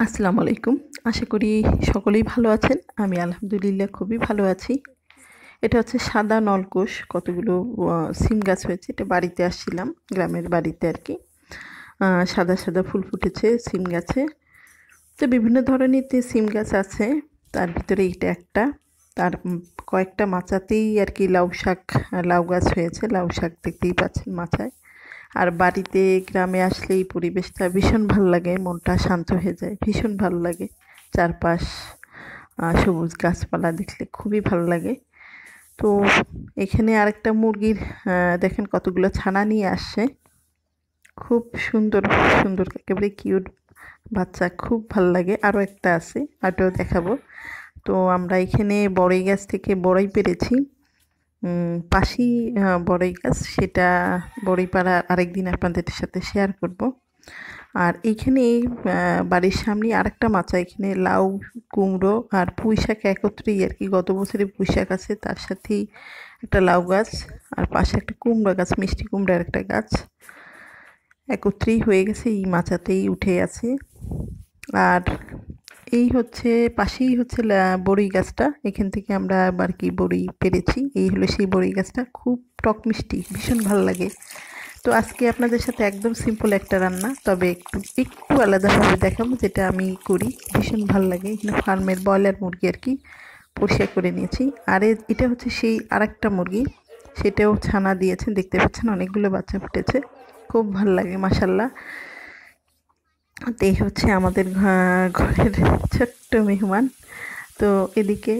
আসসালামু আলাইকুম। আশা করি সকলেই ভালো আছেন। আমি আলহামদুলিল্লাহ খুবই ভালো আছি। এটা হচ্ছে সাদা নলকোষ, কতগুলো সিম গাছ হয়েছে, এটা বাড়িতে আসছিলাম, গ্রামের বাড়িতে আর কি। সাদা সাদা ফুল ফুটেছে সিম গাছে। তো বিভিন্ন ধরনের সিম গাছ আছে, তার ভিতরে এটা একটা। তার কয়েকটা মাচাতেই আর কি লাউ শাক, লাউ গাছ হয়েছে, লাউ শাক দেখতেই পাচ্ছেন মাচায়। আর বাড়িতে, গ্রামে আসলে এই পরিবেশটা ভীষণ ভালো লাগে, মনটা শান্ত হয়ে যায়, ভীষণ ভালো লাগে। চারপাশ সবুজ গাছপালা দেখলে খুবই ভালো লাগে। তো এখানে আরেকটা মুরগির দেখেন কতগুলো ছানা নিয়ে আসছে। খুব সুন্দর সুন্দর, একেবারে কিউট বাচ্চা, খুব ভালো লাগে। আরও একটা আছে আরটাও দেখাবো। তো আমরা এখানে বড়ই গাছ থেকে বড়ই পেরেছি। পাশেই বড়ই গাছ, সেটা বড়ই পাড়া আরেকদিন আপনাদের সাথে শেয়ার করব। আর এইখানে বাড়ির সামনে আরেকটা মাচা, এখানে লাউ, কুমড়ো আর পুঁই শাক একত্রেই আর কি। গত বছরে পুঁই শাক আছে, তার সাথেই একটা লাউ গাছ আর পাশে একটা কুমড়ো গাছ, মিষ্টি কুমড়ার একটা গাছ একত্রেই হয়ে গেছে, এই মাচাতেই উঠে আছে। আর এই হচ্ছে, পাশেই হচ্ছে বড়ই গাছটা। এখান থেকে আমরা আবার কি বড়ি পেরেছি? এই হলো সেই বড়ই গাছটা। খুব টক মিষ্টি, ভীষণ ভালো লাগে। তো আজকে আপনাদের সাথে একদম সিম্পল একটা রান্না, তবে একটু একটু আলাদাভাবে দেখাবো, যেটা আমি করি। ভীষণ ভালো লাগে। এখানে ফার্মের ব্রয়লার মুরগি আর কি পরিষ্কার করে নিয়েছি। আর এটা হচ্ছে সেই আরেকটা মুরগি। সেটাও ছানা দিয়েছেন, দেখতে পাচ্ছেন, অনেকগুলো বাচ্চা ফুটেছে। খুব ভালো লাগে মাসাল্লাহ তো এই হচ্ছে আমাদের ঘরের ছোট্ট মেহমান। তো এদিকে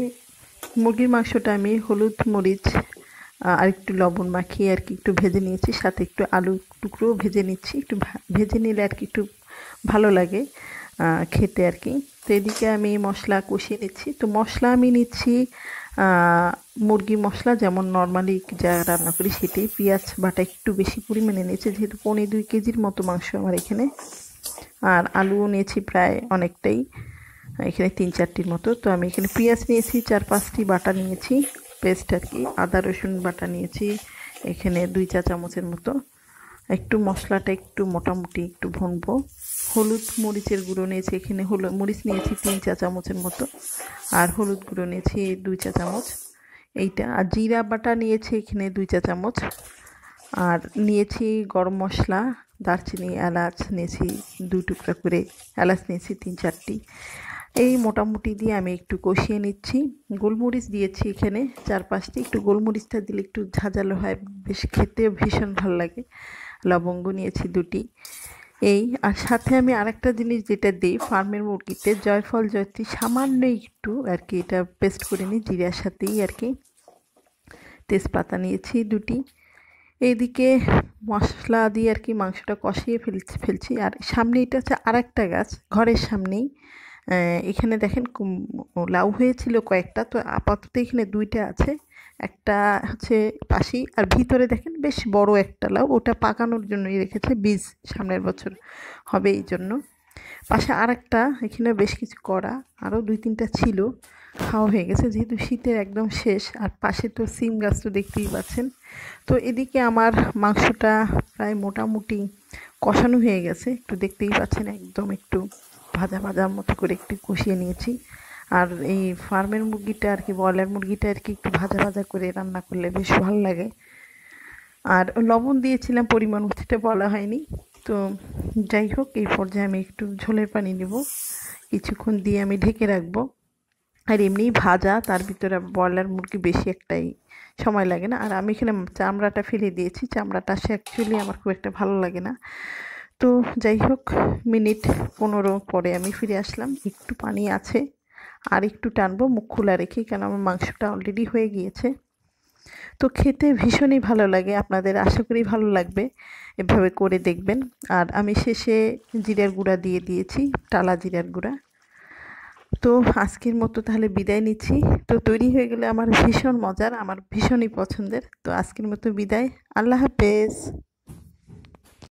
মুরগির মাংসটা আমি হলুদ মরিচ আর একটু লবণ মাখিয়ে আর কি একটু ভেজে নিয়েছি। সাথে একটু আলু টুকরো ভেজে নিচ্ছি। একটু ভেজে নিলে আর কি একটু ভালো লাগে খেতে আর কি। তো এদিকে আমি মশলা কষিয়ে নিচ্ছি। তো মশলা আমি নিচ্ছি মুরগি মশলা যেমন নর্মালি যা রান্না করি সেটাই। পেঁয়াজ বাটা একটু বেশি পরিমাণে নিয়েছে, যেহেতু পনেরো দুই কেজির মতো মাংস আমার এখানে। আর আলুও নিয়েছি প্রায় অনেকটাই, এখানে তিন চারটির মতো। তো আমি এখানে পেঁয়াজ নিয়েছি, চার পাঁচটি বাটা নিয়েছি, পেস্ট আর কি। আদা, রসুন বাটা নিয়েছি, এখানে দুই চা চামচের মতো। একটু মশলাটা একটু মোটামুটি একটু ভনবো। হলুদ মরিচের গুঁড়ো নিয়েছি, এখানে হলুদ মরিচ নিয়েছি তিন চা চামচের মতো। আর হলুদ গুঁড়ো নিয়েছি দুই চা চামচ। এইটা, আর জিরা বাটা নিয়েছি, এখানে দুই চা চামচ। আর নিয়েছি গরম মশলা, দারচিনি, এলাচ নিয়েছি দুই টুকরা করে, এলাচ নিয়েছি তিন চারটি। এই মোটামুটি দিয়ে আমি একটু কষিয়ে নিচ্ছি। গোলমরিচ দিয়েছি এখানে চার পাঁচটি একটু গোলমরিচটা দিলে একটু ঝাঁঝালো হয়, বেশ খেতে ভীষণ ভালো লাগে। লবঙ্গ নিয়েছি দুটি। এই, আর সাথে আমি আরেকটা জিনিস যেটা দিই, ফার্মের মুরগিতে জয়ফল, জয়ত্রী সামান্য একটু আর কি, এটা পেস্ট করে নিই, জিরার সাথেই আর কি। তেজপাতা নিয়েছি দুটি। এইদিকে মশলা দিয়ে আর কি মাংসটা কষিয়ে ফেলছি ফেলছি। আর সামনে এটা হচ্ছে আর একটা গাছ, ঘরের সামনেই। এখানে দেখেন লাউ হয়েছিল কয়েকটা, তো আপাতত এখানে দুইটা আছে। একটা হচ্ছে পাশেই আর ভিতরে দেখেন বেশ বড় একটা লাউ, ওটা পাকানোর জন্যই রেখেছে বীজ, সামনের বছর হবে এই জন্য। পাশে আর একটা এখানে বেশ কিছু করা আরও দুই তিনটা ছিল, খাওয়া হয়ে গেছে, যেহেতু শীতের একদম শেষ, আর পাশে তো সিম গাছ তো দেখতেই পাচ্ছেন। তো এদিকে আমার মাংসটা প্রায় মোটামুটি কষানো হয়ে গেছে, একটু দেখতেই পাচ্ছেন একদম একটু ভাজা ভাজার মতো করে একটু কষিয়ে নিয়েছি। আর এই ফার্মের মুরগিটা আর কি, ব্রয়লার মুরগিটা আর কি একটু ভাজা ভাজা করে রান্না করলে বেশ ভালো লাগে। আর লবণ দিয়েছিলাম, পরিমাণ মতো বলা হয়নি। তো যাই হোক, এই পর্যায়ে আমি একটু ঝোলের পানি নেব কিছুক্ষণ দিয়ে আমি ঢেকে রাখব। আর এমনিই ভাজা, তার ভিতরে ব্রয়লার মুরগি বেশি একটাই সময় লাগে না। আর আমি এখানে চামড়াটা ফেলে দিয়েছি। চামড়াটা সে অ্যাকচুয়ালি আমার খুব একটা ভালো লাগে না। তো যাই হোক, মিনিট পনেরো পরে আমি ফিরে আসলাম। একটু পানি আছে। আর একটু টানবো, মুখ খোলা রেখে, কেন আমার মাংসটা অলরেডি হয়ে গিয়েছে। তো খেতে ভীষণই ভালো লাগে। আপনাদের আশা করি ভালো লাগবে। এভাবে করে দেখবেন। আর আমি শেষে জিরার গুঁড়া দিয়ে দিয়েছি, টালা জিরার গুঁড়া। তো আজকের মতো তাহলে বিদায় নিচ্ছি। তো তৈরি হয়ে গেলে আমার ভীষণ মজার, আমার ভীষণই পছন্দের। তো আজকের মতো বিদায়। আল্লাহ হাফেজ।